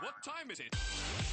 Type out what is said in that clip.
what time is it?